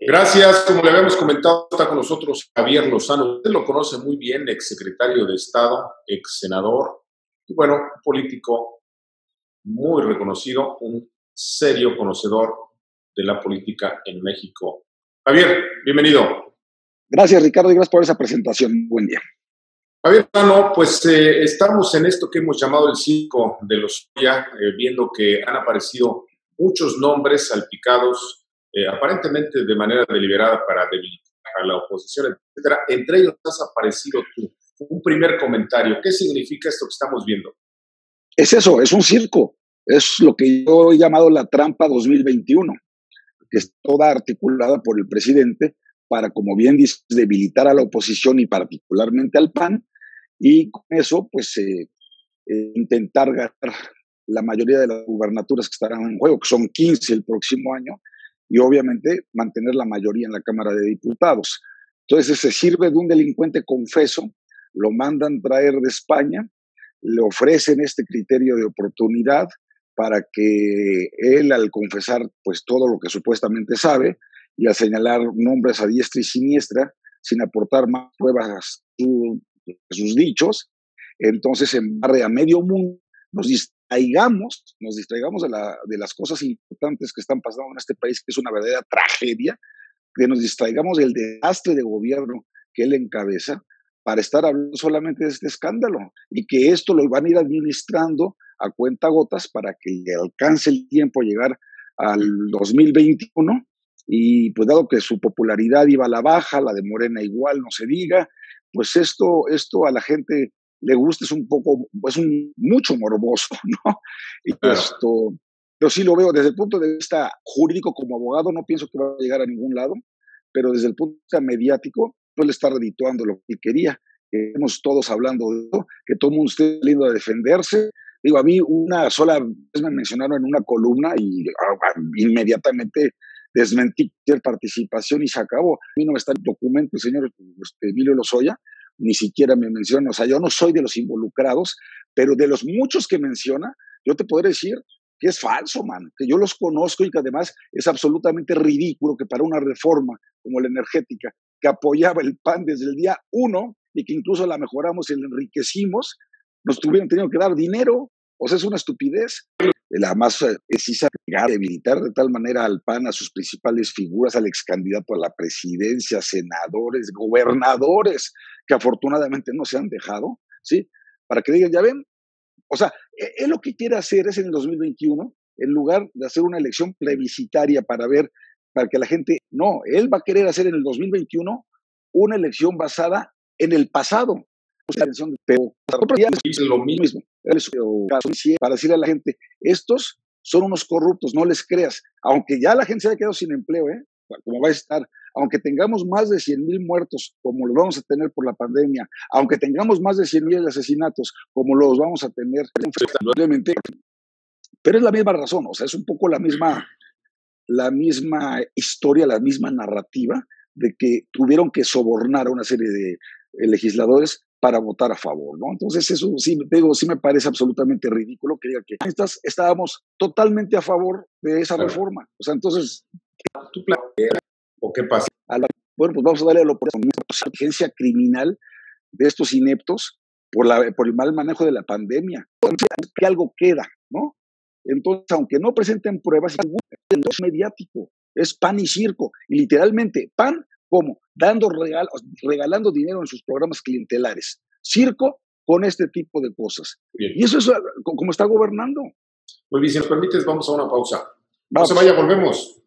Gracias. Como le habíamos comentado, está con nosotros Javier Lozano. Usted lo conoce muy bien, ex secretario de Estado, ex senador y bueno, un político muy reconocido, un serio conocedor de la política en México. Javier, bienvenido. Gracias, Ricardo, y gracias por esa presentación. Buen día. Javier, bueno, pues eh, estamos en esto que hemos llamado el circo de los ya, eh, viendo que han aparecido muchos nombres salpicados, eh, aparentemente de manera deliberada para debilitar a la oposición, etcétera. Entre ellos has aparecido tú. Un primer comentario. ¿Qué significa esto que estamos viendo? Es eso, es un circo. Es lo que yo he llamado la trampa 2021, que es toda articulada por el presidente para, como bien dice, debilitar a la oposición y particularmente al PAN, y con eso, pues, eh, eh, intentar ganar la mayoría de las gubernaturas que estarán en juego, que son 15 el próximo año, y obviamente mantener la mayoría en la Cámara de Diputados. Entonces se sirve de un delincuente confeso, lo mandan traer de España, le ofrecen este criterio de oportunidad para que él al confesar pues todo lo que supuestamente sabe y al señalar nombres a diestra y siniestra sin aportar más pruebas de sus dichos, entonces embarre a medio mundo, distraigamos, nos distraigamos de, la, de las cosas importantes que están pasando en este país, que es una verdadera tragedia, que nos distraigamos del desastre de gobierno que él encabeza para estar hablando solamente de este escándalo y que esto lo van a ir administrando a cuenta gotas para que le alcance el tiempo llegar al 2021 y pues dado que su popularidad iba a la baja, la de Morena igual, no se diga, pues esto, esto a la gente le gusta, es un poco, es un mucho morboso, ¿no? Y esto, yo sí lo veo desde el punto de vista jurídico como abogado, no pienso que va a llegar a ningún lado, pero desde el punto de vista mediático, pues le está redituando lo que quería. Que estemos todos hablando de eso, que todo el mundo esté saliendo a defenderse. Digo, a mí una sola vez me mencionaron en una columna y ah, inmediatamente desmentí cualquier participación y se acabó. A mí no me está el documento el señor este, Emilio Lozoya, ni siquiera me menciona, o sea, yo no soy de los involucrados, pero de los muchos que menciona, yo te podré decir que es falso, man, que yo los conozco y que además es absolutamente ridículo que para una reforma como la energética, que apoyaba el PAN desde el día uno y que incluso la mejoramos y la enriquecimos, nos tuvieron tenido que dar dinero. O sea, es una estupidez. La más eh, precisa, debilitar de tal manera al PAN, a sus principales figuras, al ex candidato a la presidencia, senadores, gobernadores, que afortunadamente no se han dejado, ¿sí? Para que digan, ya ven, o sea, e, él lo que quiere hacer es en el 2021, en lugar de hacer una elección plebiscitaria para ver, para que la gente, no, él va a querer hacer en el 2021 una elección basada en el pasado. Pero es lo mismo. Para decirle a la gente, estos son unos corruptos, no les creas. Aunque ya la gente se haya quedado sin empleo, ¿eh? como va a estar, aunque tengamos más de 100 mil muertos, como los vamos a tener por la pandemia, aunque tengamos más de 100 mil asesinatos, como los vamos a tener, pero es la misma razón, o sea, es un poco la misma, la misma historia, la misma narrativa de que tuvieron que sobornar a una serie de legisladores para votar a favor, ¿no? Entonces eso sí, digo, sí me parece absolutamente ridículo que diga que estábamos totalmente a favor de esa reforma. O sea, entonces ¿Tú o qué pasa? bueno, pues vamos a darle a la urgencia criminal de estos ineptos por, la, por el mal manejo de la pandemia. Que algo queda, ¿no? Entonces, aunque no presenten pruebas, es mediático, es pan y circo. Y literalmente, pan, como Dando regal, regalando dinero en sus programas clientelares. Circo con este tipo de cosas. Y eso es como está gobernando. Muy bien, si nos permites, vamos a una pausa. No se vaya, volvemos.